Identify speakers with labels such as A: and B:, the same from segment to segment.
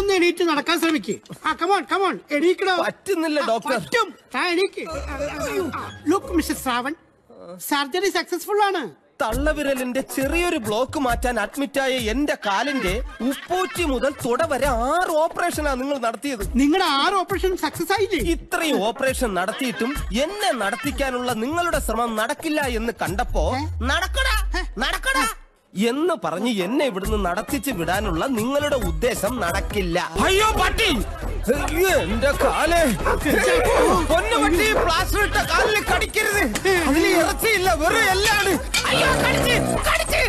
A: ഒന്ന് എണീറ്റ് നടക്കാൻ ശ്രമിക്ക്. ആ കമോൺ കമോൺ എണീക്കണോ
B: പറ്റുന്നില്ല ഡോക്ടർ
A: പറ്റും. ആ, എണീക്ക് look mister Shravan. Surgery successful ആണ്.
B: തള്ളവിരലിന്റെ ചെറിയൊരു ബ്ലോക്ക് മാറ്റാൻ അഡ്മിറ്റായ എന്റെ കാലിന്റെ ഉപ്പൂറ്റി മുതൽ തുട വരെ ആറ് ഓപ്പറേഷനാ നിങ്ങൾ നടത്തിയത്.
A: നിങ്ങളുടെ ആറ് ഓപ്പറേഷൻ സക്സസ് ആയില്ലേ?
B: ഇത്രയും ഓപ്പറേഷൻ നടത്തിയിട്ടും എന്നെ നടത്തിക്കാനുള്ള നിങ്ങളുടെ ശ്രമം നടക്കില്ല എന്ന് കണ്ടപ്പോ നടക്കടാ നടക്കടാ. എന്ന് പറഞ്ഞ് എന്നെ ഇവിടുന്ന് നടത്തിച്ച് വിടാനുള്ള നിങ്ങളുടെ ഉദ്ദേശം നടക്കില്ല. അയ്യോ പട്ടി! അയ്യോ, എന്റെ കാൽ. പൊന്നു പട്ടി പ്ലാസ്റ്റർ ഇട്ട കാലിൽ കടിക്കരുത്. അതിൽ ഇറച്ചിയില്ല വെറും എല്ലാണ് അയ്യോ കടിച്ച് കടിച്ച്.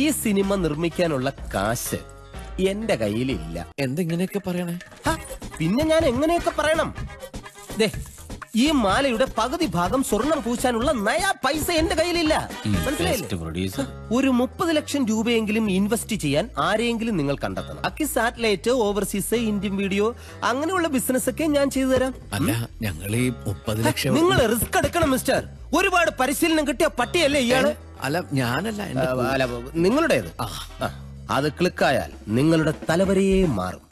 B: ഈ സിനിമ നിർമ്മിക്കാനുള്ള കാശ് എന്റെ കയ്യിലില്ല.
C: എന്തെങ്ങനെയൊക്കെ പറയണേ?
B: പിന്നെ ഞാൻ എങ്ങനെയൊക്കെ പറയണം? ദേ ഈ മാലയുടെ പകുതി ഭാഗം സ്വർണം പൂശാനുള്ള നയാ പൈസ എന്റെ കയ്യിലില്ല. മനസ്സിലായില്ലേ? ഒരു മുപ്പത് ലക്ഷം രൂപയെങ്കിലും ഇൻവെസ്റ്റ് ചെയ്യാൻ ആരെയെങ്കിലും നിങ്ങൾ കണ്ടെത്തണം. അക്കി സാറ്റലൈറ്റ് ഓവർസീസ് ഇന്ത്യൻ വീഡിയോ അങ്ങനെയുള്ള ബിസിനസ് ഒക്കെ ഞാൻ ചെയ്തു തരാം.
C: അല്ല ഞങ്ങൾ ഈ മുപ്പത് ലക്ഷം
B: നിങ്ങൾ റിസ്ക് എടുക്കണം മിസ്റ്റർ ഒരുപാട് പരിശീലനം കിട്ടിയ പട്ടിയല്ലേ ഇയാൾ?
C: അല്ല ഞാനല്ല
B: അല്ല നിങ്ങളുടേത്? അത് ക്ലിക്കായാൽ നിങ്ങളുടെ തലവരെയും മാറും.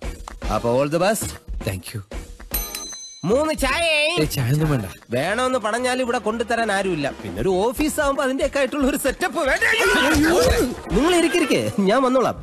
B: അപ്പൊ all the best
C: thank you
B: മൂന്ന് ചായ.
C: ചായ ഒന്നും വേണ്ട.
B: വേണമെന്ന് പറഞ്ഞാൽ ഇവിടെ കൊണ്ടുതരാൻ ആരുമില്ല. പിന്നെ ഒരു ഓഫീസ് ആവുമ്പോ അതിന്റെ ഒക്കെ ആയിട്ടുള്ള ഒരു സെറ്റപ്പ് നിങ്ങൾ ഇരിക്കിരിക്കെ ഞാൻ വന്നോളാം.